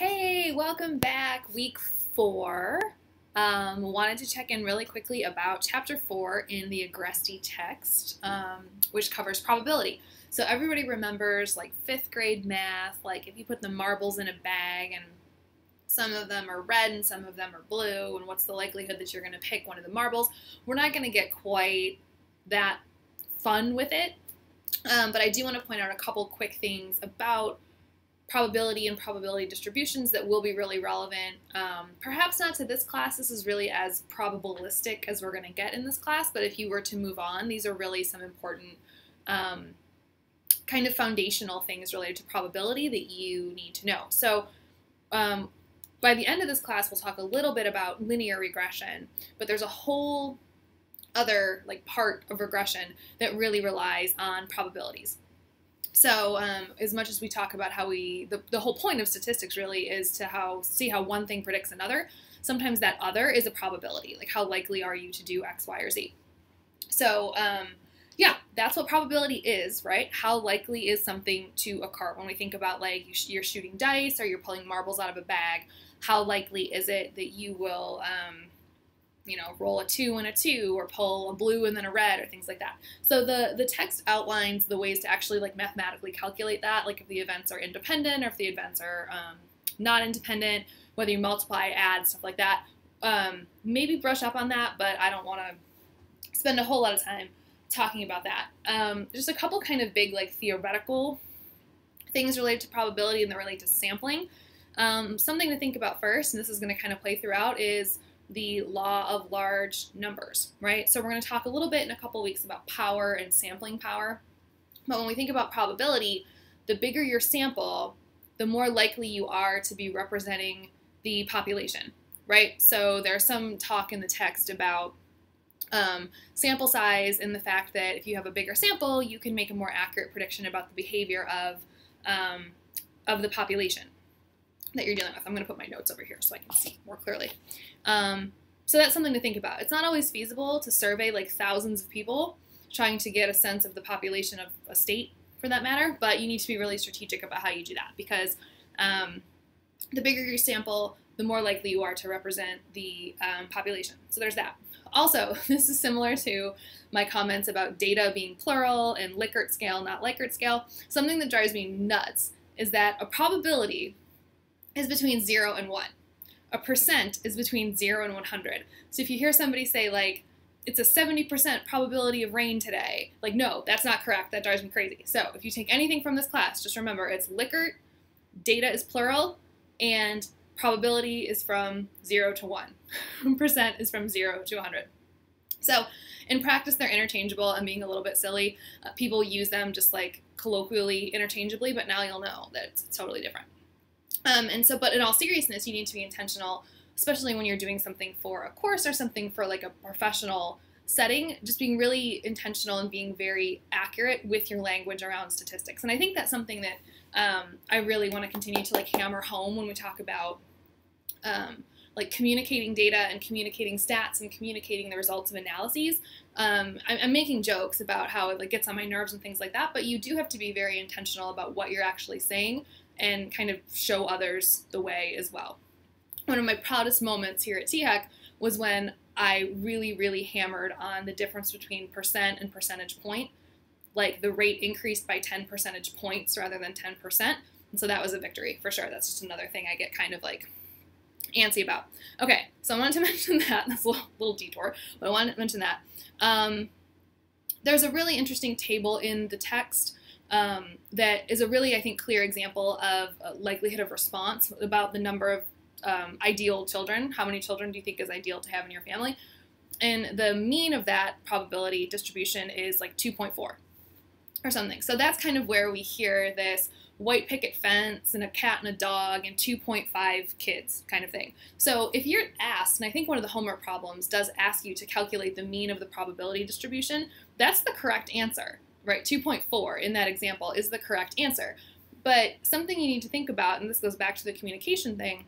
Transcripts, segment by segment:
Hey, welcome back. Week four. Um, wanted to check in really quickly about chapter four in the Agresti text, um, which covers probability. So everybody remembers like fifth grade math, like if you put the marbles in a bag and some of them are red and some of them are blue, and what's the likelihood that you're going to pick one of the marbles? We're not going to get quite that fun with it, um, but I do want to point out a couple quick things about probability and probability distributions that will be really relevant. Um, perhaps not to this class. This is really as probabilistic as we're going to get in this class, but if you were to move on, these are really some important um, kind of foundational things related to probability that you need to know. So um, by the end of this class, we'll talk a little bit about linear regression, but there's a whole other like part of regression that really relies on probabilities. So um, as much as we talk about how we, the, the whole point of statistics really is to how see how one thing predicts another. Sometimes that other is a probability, like how likely are you to do X, Y, or Z. So um, yeah, that's what probability is, right? How likely is something to occur? When we think about like you're shooting dice or you're pulling marbles out of a bag, how likely is it that you will um, you know, roll a two and a two, or pull a blue and then a red, or things like that. So the the text outlines the ways to actually like mathematically calculate that, like if the events are independent or if the events are um, not independent, whether you multiply, add, stuff like that. Um, maybe brush up on that, but I don't want to spend a whole lot of time talking about that. Um, just a couple kind of big like theoretical things related to probability and that relate to sampling. Um, something to think about first, and this is going to kind of play throughout, is the law of large numbers, right? So we're going to talk a little bit in a couple weeks about power and sampling power. But when we think about probability, the bigger your sample, the more likely you are to be representing the population, right? So there's some talk in the text about um, sample size and the fact that if you have a bigger sample, you can make a more accurate prediction about the behavior of um, of the population that you're dealing with. I'm going to put my notes over here so I can see more clearly. Um, so that's something to think about. It's not always feasible to survey like thousands of people trying to get a sense of the population of a state for that matter, but you need to be really strategic about how you do that because um, the bigger your sample, the more likely you are to represent the um, population. So there's that. Also, this is similar to my comments about data being plural and Likert scale, not Likert scale. Something that drives me nuts is that a probability is between 0 and 1. A percent is between 0 and 100. So if you hear somebody say, like, it's a 70% probability of rain today, like, no, that's not correct. That drives me crazy. So if you take anything from this class, just remember it's Likert, data is plural, and probability is from 0 to 1. percent is from 0 to 100. So in practice, they're interchangeable. I'm being a little bit silly. Uh, people use them just like colloquially interchangeably, but now you'll know that it's totally different. Um, and so, but in all seriousness, you need to be intentional, especially when you're doing something for a course or something for like a professional setting, just being really intentional and being very accurate with your language around statistics. And I think that's something that um, I really want to continue to like hammer home when we talk about um, like communicating data and communicating stats and communicating the results of analyses. Um, I'm, I'm, making jokes about how it like gets on my nerves and things like that, but you do have to be very intentional about what you're actually saying and kind of show others the way as well. One of my proudest moments here at THEC was when I really, really hammered on the difference between percent and percentage point. Like the rate increased by 10 percentage points rather than 10%. And so that was a victory for sure. That's just another thing I get kind of like antsy about. Okay, so I wanted to mention that. That's a little, little detour, but I wanted to mention that. Um, there's a really interesting table in the text um, that is a really, I think, clear example of likelihood of response about the number of um, ideal children. How many children do you think is ideal to have in your family? And the mean of that probability distribution is like 2.4 or something. So that's kind of where we hear this white picket fence and a cat and a dog and 2.5 kids kind of thing. So if you're asked, and I think one of the homework problems does ask you to calculate the mean of the probability distribution, that's the correct answer right, 2.4 in that example is the correct answer. But something you need to think about, and this goes back to the communication thing,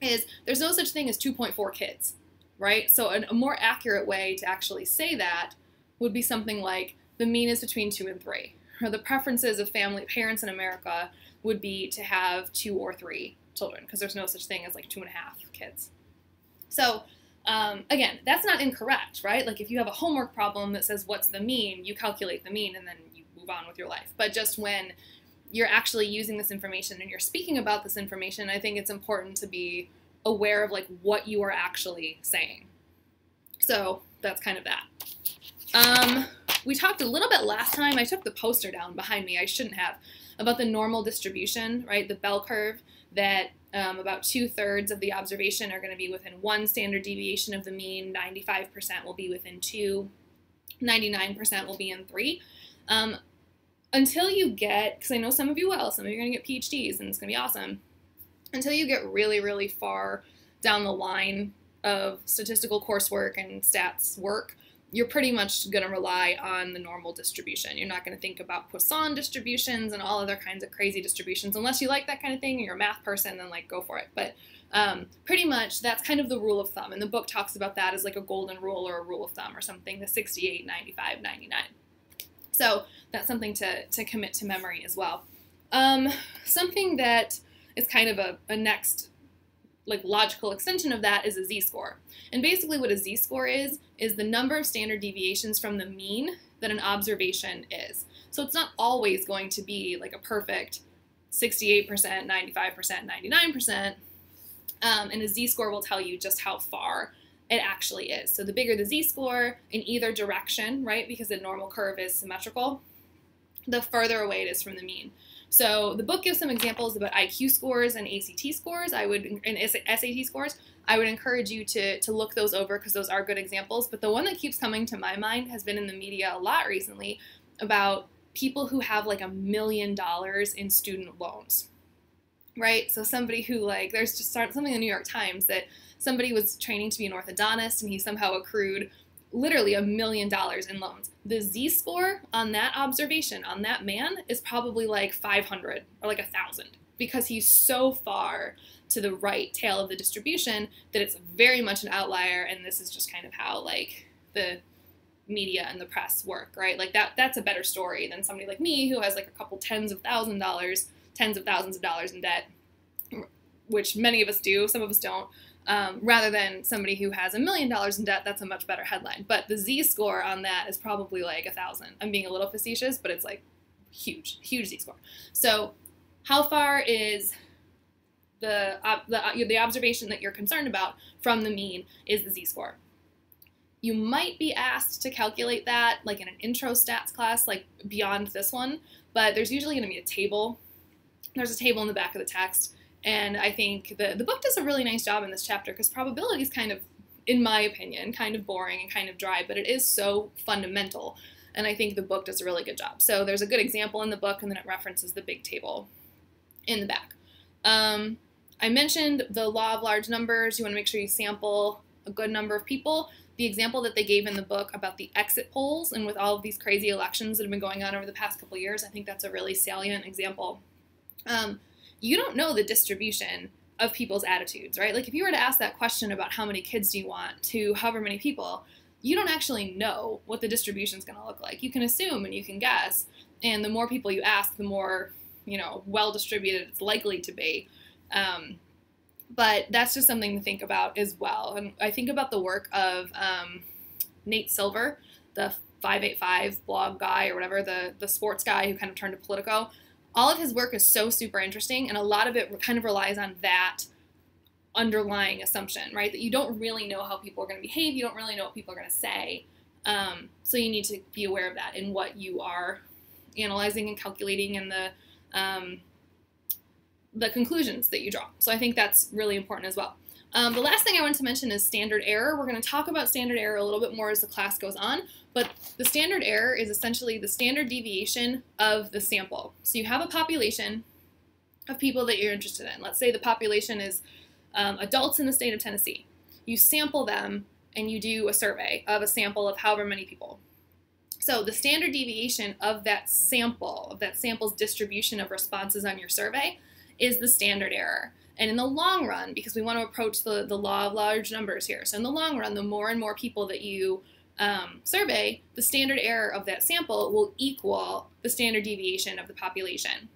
is there's no such thing as 2.4 kids, right? So a, a more accurate way to actually say that would be something like the mean is between two and three. Or the preferences of family parents in America would be to have two or three children because there's no such thing as like two and a half kids. So um, again, that's not incorrect, right? Like if you have a homework problem that says what's the mean, you calculate the mean and then you move on with your life. But just when you're actually using this information and you're speaking about this information, I think it's important to be aware of like what you are actually saying. So that's kind of that. Um, we talked a little bit last time. I took the poster down behind me. I shouldn't have about the normal distribution, right? The bell curve that um, about two thirds of the observation are going to be within one standard deviation of the mean. 95% will be within two. 99% will be in three. Um, until you get, because I know some of you will, some of you are going to get PhDs and it's going to be awesome. Until you get really, really far down the line of statistical coursework and stats work, you're pretty much going to rely on the normal distribution. You're not going to think about Poisson distributions and all other kinds of crazy distributions. Unless you like that kind of thing and you're a math person, then like go for it. But um, pretty much that's kind of the rule of thumb. And the book talks about that as like a golden rule or a rule of thumb or something, the 68, 95, 99. So that's something to, to commit to memory as well. Um, something that is kind of a, a next like logical extension of that is a z-score. And basically what a z-score is, is the number of standard deviations from the mean that an observation is. So it's not always going to be like a perfect 68%, 95%, 99%. Um, and a z-score will tell you just how far it actually is. So the bigger the z-score in either direction, right, because the normal curve is symmetrical, the further away it is from the mean. So the book gives some examples about IQ scores and ACT scores. I would and SAT scores. I would encourage you to to look those over because those are good examples. But the one that keeps coming to my mind has been in the media a lot recently about people who have like a million dollars in student loans. Right? So somebody who like there's just something in the New York Times that somebody was training to be an orthodontist and he somehow accrued literally a million dollars in loans. The Z score on that observation, on that man, is probably like 500 or like a thousand because he's so far to the right tail of the distribution that it's very much an outlier. And this is just kind of how like the media and the press work, right? Like that that's a better story than somebody like me who has like a couple tens of thousand dollars, tens of thousands of dollars in debt, which many of us do, some of us don't um, rather than somebody who has a million dollars in debt. That's a much better headline. But the Z score on that is probably like a thousand. I'm being a little facetious, but it's like huge, huge Z score. So, how far is the, uh, the, uh, the observation that you're concerned about from the mean is the Z score. You might be asked to calculate that like in an intro stats class, like beyond this one, but there's usually going to be a table. There's a table in the back of the text and I think the, the book does a really nice job in this chapter because probability is kind of, in my opinion, kind of boring and kind of dry, but it is so fundamental. And I think the book does a really good job. So there's a good example in the book, and then it references the big table in the back. Um, I mentioned the law of large numbers. You want to make sure you sample a good number of people. The example that they gave in the book about the exit polls and with all of these crazy elections that have been going on over the past couple years, I think that's a really salient example. Um, you don't know the distribution of people's attitudes, right? Like if you were to ask that question about how many kids do you want to however many people, you don't actually know what the distribution is going to look like. You can assume and you can guess, and the more people you ask, the more you know well distributed it's likely to be. Um, but that's just something to think about as well. And I think about the work of um, Nate Silver, the 585 blog guy or whatever, the the sports guy who kind of turned to Politico all of his work is so super interesting, and a lot of it kind of relies on that underlying assumption, right? That you don't really know how people are going to behave, you don't really know what people are going to say. Um, so you need to be aware of that in what you are analyzing and calculating and the um, the conclusions that you draw. So I think that's really important as well. Um, the last thing I want to mention is standard error. We're going to talk about standard error a little bit more as the class goes on, but the standard error is essentially the standard deviation of the sample. So you have a population of people that you're interested in. Let's say the population is um, adults in the state of Tennessee. You sample them and you do a survey of a sample of however many people. So the standard deviation of that sample, of that sample's distribution of responses on your survey, is the standard error. And in the long run, because we want to approach the, the law of large numbers here, so in the long run, the more and more people that you um, survey, the standard error of that sample will equal the standard deviation of the population.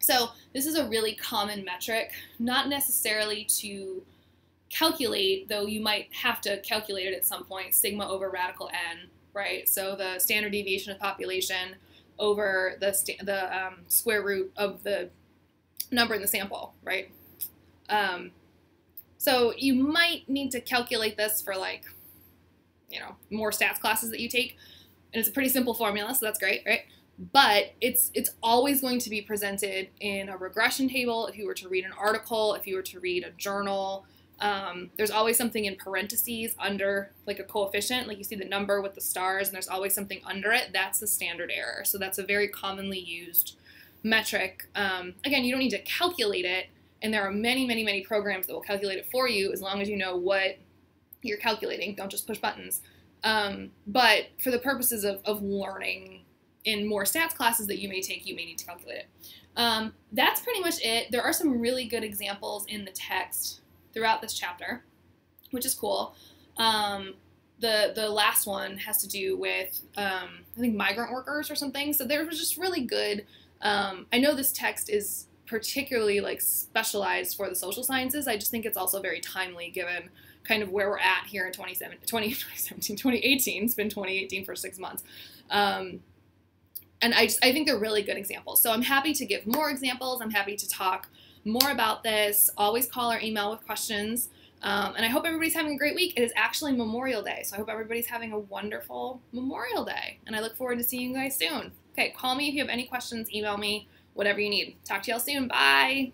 So this is a really common metric, not necessarily to calculate, though you might have to calculate it at some point, sigma over radical n, right? So the standard deviation of population over the, the um, square root of the number in the sample, right? Um, so you might need to calculate this for like, you know, more stats classes that you take. And it's a pretty simple formula, so that's great, right? But it's it's always going to be presented in a regression table. If you were to read an article, if you were to read a journal, um, there's always something in parentheses under like a coefficient, like you see the number with the stars, and there's always something under it. That's the standard error. So that's a very commonly used metric. Um, again, you don't need to calculate it, and there are many, many, many programs that will calculate it for you as long as you know what you're calculating. Don't just push buttons. Um, but for the purposes of, of learning in more stats classes that you may take, you may need to calculate it. Um, that's pretty much it. There are some really good examples in the text throughout this chapter, which is cool. Um, the the last one has to do with um, I think migrant workers or something. So there was just really good. Um, I know this text is particularly like specialized for the social sciences. I just think it's also very timely given kind of where we're at here in 2017, 2017 2018. It's been 2018 for six months. Um, and I just I think they're really good examples. So I'm happy to give more examples. I'm happy to talk more about this. Always call or email with questions. Um, and I hope everybody's having a great week. It is actually Memorial Day, so I hope everybody's having a wonderful Memorial Day. And I look forward to seeing you guys soon. Okay, call me if you have any questions, email me, whatever you need. Talk to y'all soon. Bye.